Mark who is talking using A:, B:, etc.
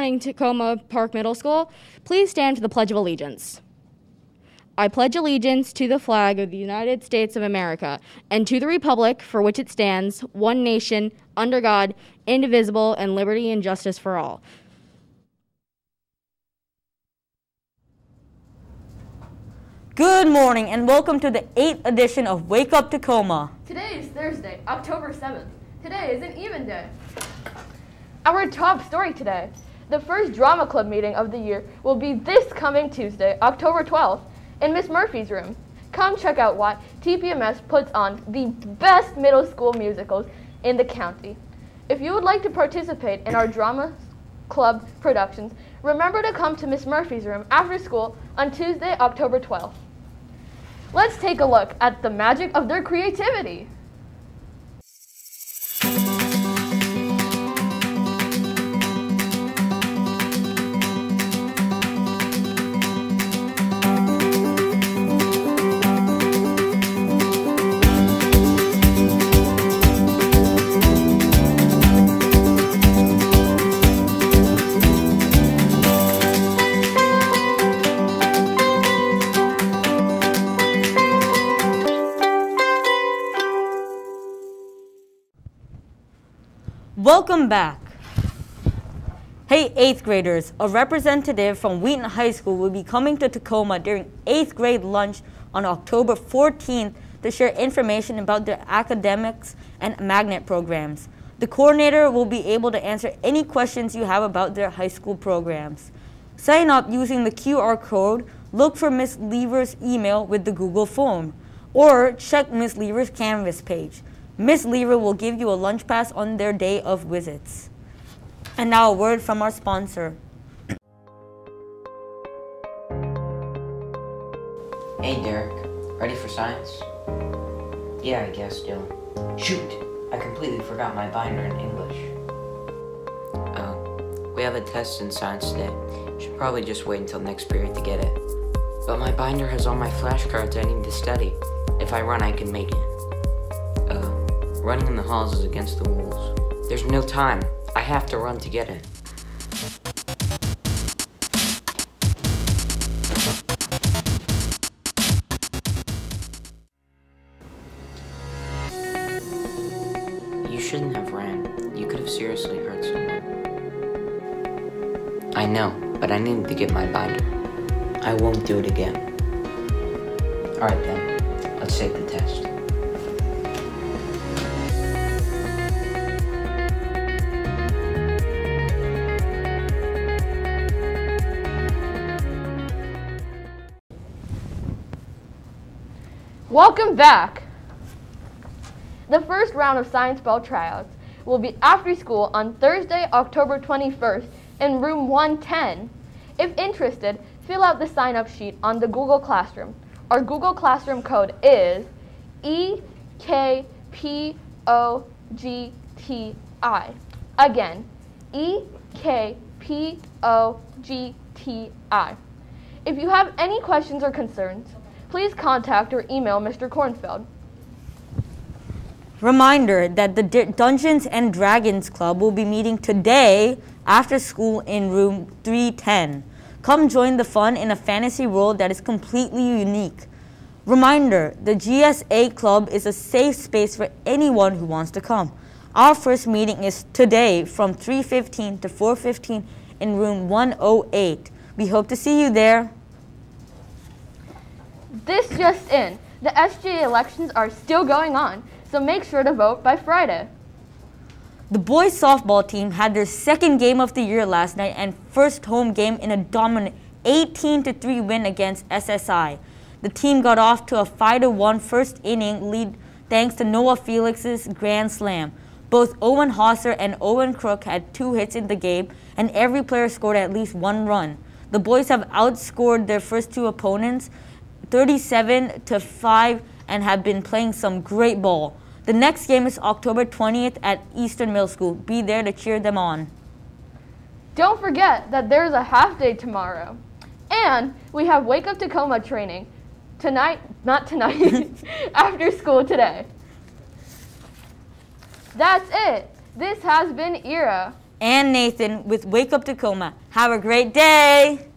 A: Good morning, Takoma Park Middle School. Please stand for the Pledge of Allegiance. I pledge allegiance to the flag of the United States of America and to the republic for which it stands, one nation, under God, indivisible, and liberty and justice for all.
B: Good morning and welcome to the 8th edition of Wake Up Takoma.
C: Today is Thursday, October 7th. Today is an even day. Our top story today. The first drama club meeting of the year will be this coming Tuesday, October 12th, in Miss Murphy's room. Come check out what TPMS puts on the best middle school musicals in the county. If you would like to participate in our drama club productions, remember to come to Miss Murphy's room after school on Tuesday, October 12th. Let's take a look at the magic of their creativity.
B: Welcome back. Hey, 8th graders, a representative from Wheaton High School will be coming to Takoma during 8th grade lunch on October 14th to share information about their academics and magnet programs. The coordinator will be able to answer any questions you have about their high school programs. Sign up using the QR code, look for Ms. Lever's email with the Google form, or check Ms. Lever's Canvas page. Miss Lever will give you a lunch pass on their day of visits. And now a word from our sponsor.
D: Hey Derek, ready for science? Yeah, I guess, Dylan. Shoot! I completely forgot my binder in English. Oh, we have a test in science today. Should probably just wait until next period to get it. But my binder has all my flashcards I need to study. If I run, I can make it. Running in the halls is against the rules. There's no time. I have to run to get it. You shouldn't have ran. You could have seriously hurt someone. I know, but I needed to get my binder. I won't do it again. Alright then, let's take the test.
C: Welcome back! The first round of Science Bell tryouts will be after school on Thursday, October 21st in room 110. If interested, fill out the sign up sheet on the Google Classroom. Our Google Classroom code is EKPOGTI. Again, EKPOGTI. If you have any questions or concerns, please contact or email Mr. Kornfeld.
B: Reminder that the D Dungeons and Dragons Club will be meeting today after school in room 310. Come join the fun in a fantasy world that is completely unique. Reminder, the GSA Club is a safe space for anyone who wants to come. Our first meeting is today from 3.15 to 4.15 in room 108. We hope to see you there.
C: This just in, the SGA elections are still going on, so make sure to vote by Friday.
B: The boys softball team had their second game of the year last night and first home game in a dominant 18 3 win against SSI. The team got off to a 5 1 first inning lead thanks to Noah Felix's grand slam. Both Owen Hosser and Owen Crook had two hits in the game, and every player scored at least one run. The boys have outscored their first two opponents 37 to 5 and have been playing some great ball. The next game is October 20th at Eastern Middle School. Be there to cheer them on.
C: Don't forget that there's a half day tomorrow. And we have Wake Up Takoma training tonight, not tonight, after school today. That's it. This has been ERA.
B: and Nathan with Wake Up Takoma. Have a great day!